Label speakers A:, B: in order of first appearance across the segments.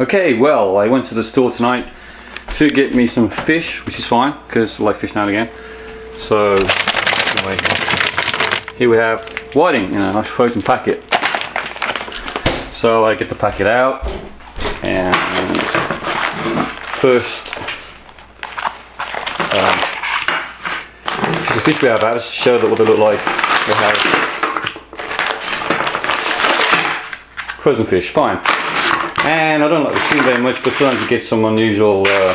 A: Okay, well, I went to the store tonight to get me some fish, which is fine, because I like fish now and again. So, anyway, here we have whiting in a nice frozen packet. So I get the packet out, and first, um, the fish we have out, just show that what they look like. We have frozen fish, fine. And I don't like the skin very much, but sometimes you get some unusual uh,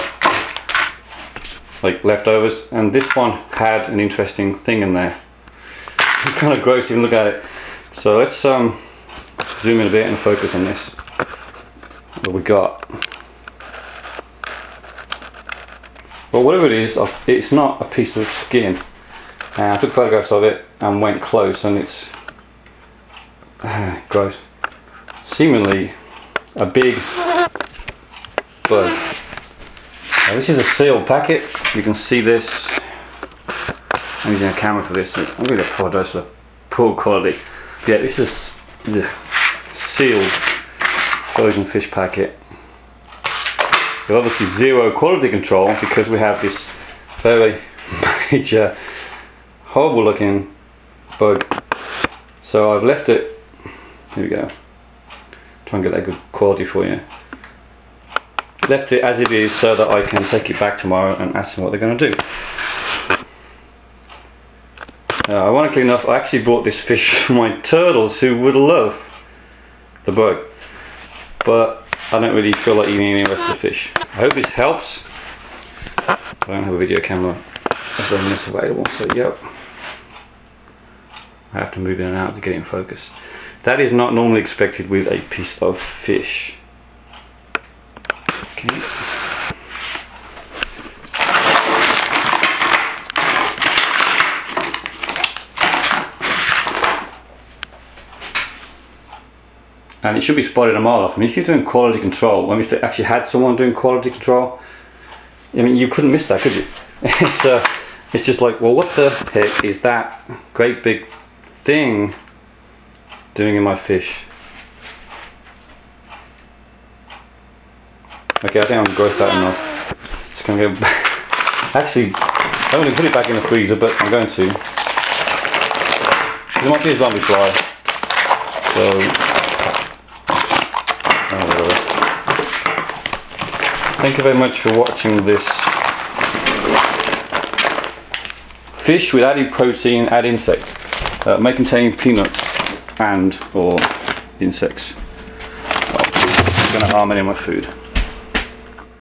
A: like leftovers. And this one had an interesting thing in there. It's kind of gross even look at it. So let's um, zoom in a bit and focus on this. What we got. Well, whatever it is, it's not a piece of skin. And I took photographs of it and went close, and it's uh, gross. Seemingly a big bug. Now this is a sealed packet. You can see this. I'm using a camera for this. I'm going to apologise for the poor quality. Yeah, this is the sealed frozen fish packet. With obviously zero quality control because we have this very major, horrible looking bug. So I've left it. Here we go try and get that good quality for you. Left it as it is so that I can take it back tomorrow and ask them what they're going to do. I want to clean up, I actually bought this fish for my turtles who would love the bug. But I don't really feel like eating any of the rest of the fish. I hope this helps. I don't have a video camera on this available, so yep. I have to move in and out to get it in focus. That is not normally expected with a piece of fish. Okay. and it should be spotted a mile off. I mean, if you're doing quality control, when we actually had someone doing quality control, I mean, you couldn't miss that, could you? it's, uh, it's just like, well, what the heck is that great big thing doing in my fish. Okay, I think I'm grossed out enough. Just gonna go back. Actually, I'm to put it back in the freezer, but I'm going to. There might be a zombie fly. So, thank you very much for watching this fish with added protein, add insect, uh, may contain peanuts and or insects. Well, it's going to harm any of my food.